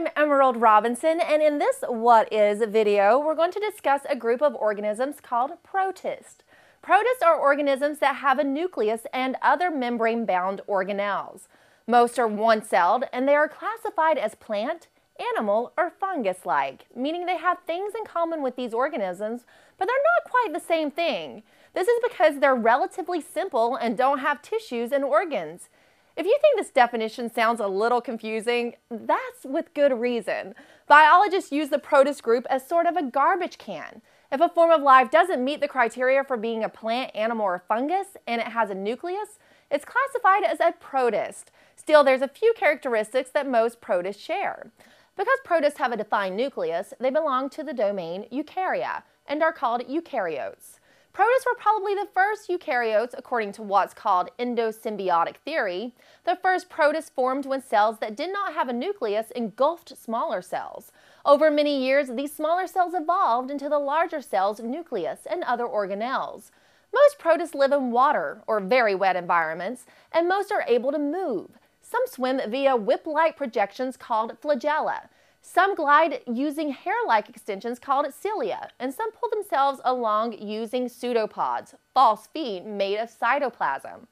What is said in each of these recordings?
I'm Emerald Robinson, and in this What Is video, we're going to discuss a group of organisms called protists. Protists are organisms that have a nucleus and other membrane-bound organelles. Most are one-celled, and they are classified as plant, animal, or fungus-like, meaning they have things in common with these organisms, but they're not quite the same thing. This is because they're relatively simple and don't have tissues and organs. If you think this definition sounds a little confusing, that's with good reason. Biologists use the protist group as sort of a garbage can. If a form of life doesn't meet the criteria for being a plant, animal, or fungus, and it has a nucleus, it's classified as a protist. Still, there's a few characteristics that most protists share. Because protists have a defined nucleus, they belong to the domain Eukarya and are called eukaryotes. Protists were probably the first eukaryotes according to what's called endosymbiotic theory. The first protists formed when cells that did not have a nucleus engulfed smaller cells. Over many years, these smaller cells evolved into the larger cell's nucleus and other organelles. Most protists live in water or very wet environments, and most are able to move. Some swim via whip-like projections called flagella. Some glide using hair-like extensions called cilia, and some pull themselves along using pseudopods, false feet made of cytoplasm.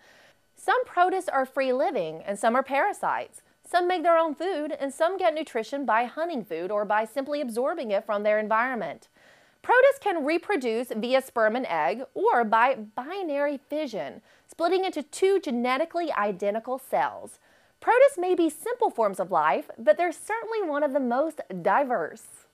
Some protists are free-living, and some are parasites. Some make their own food, and some get nutrition by hunting food or by simply absorbing it from their environment. Protists can reproduce via sperm and egg or by binary fission, splitting into two genetically identical cells. Protists may be simple forms of life, but they're certainly one of the most diverse.